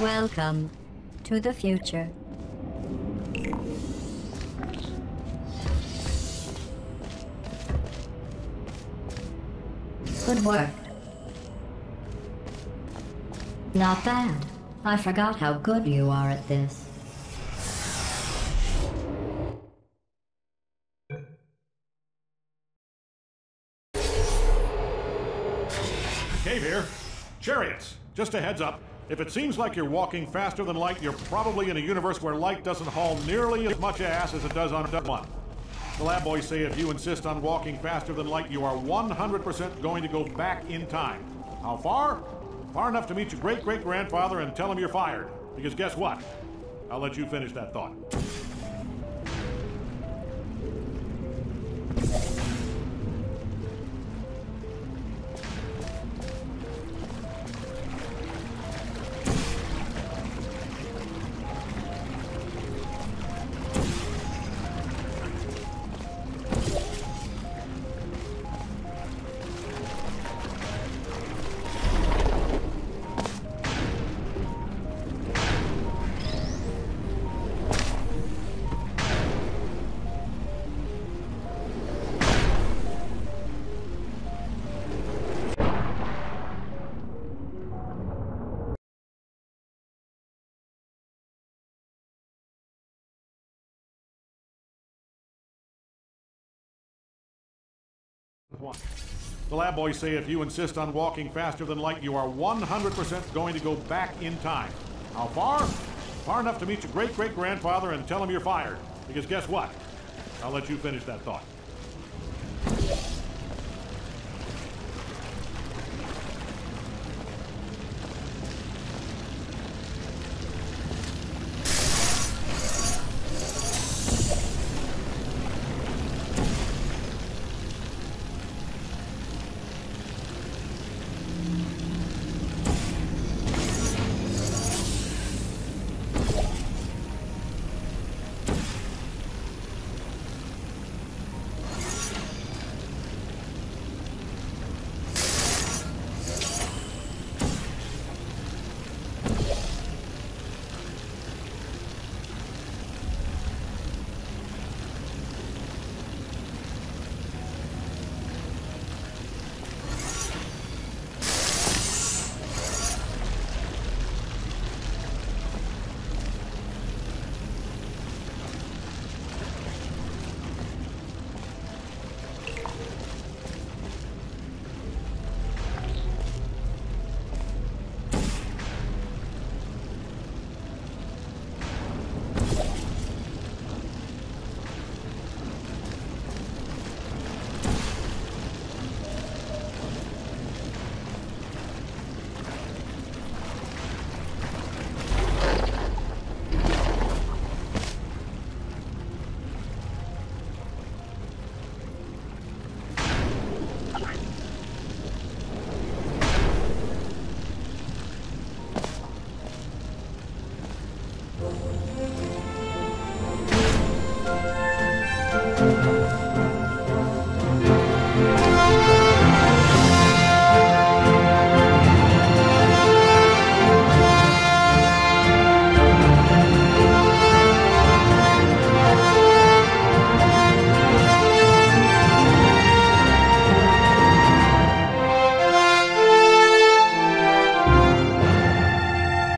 Welcome to the future. Good work. Not bad. I forgot how good you are at this. Cave here. Chariots, just a heads up. If it seems like you're walking faster than light, you're probably in a universe where light doesn't haul nearly as much ass as it does on one. The lab boys say if you insist on walking faster than light, you are 100% going to go back in time. How far? Far enough to meet your great great grandfather and tell him you're fired. Because guess what? I'll let you finish that thought. The lab boys say if you insist on walking faster than light, you are 100% going to go back in time. How far? Far enough to meet your great great grandfather and tell him you're fired. Because guess what? I'll let you finish that thought.